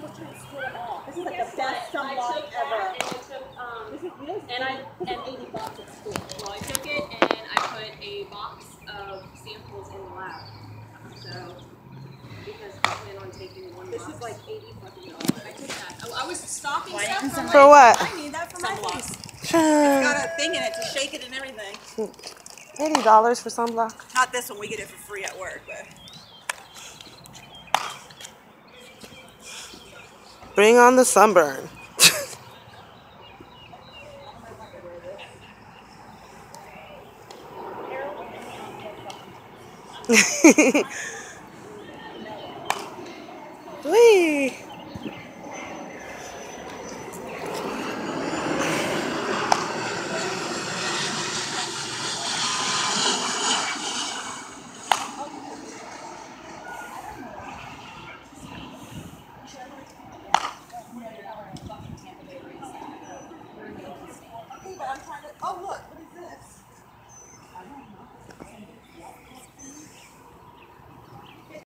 couldn't steal it all. This is like Guess the best what? I sunblock took ever. that and I took um This is, you know, And I- and- 80 bucks at school. well I took it and I put a box of samples in the lab. So because I plan on taking one This box. is like 80 fucking dollars. I took that. I, I was stocking Why stuff. didn't For like, what? I need that for my Sunblock. face. It's got a thing in it to shake it and everything. Eighty dollars for sunblock. Not this one, we get it for free at work, but. Bring on the sunburn. Whee! Oh, look, what is this?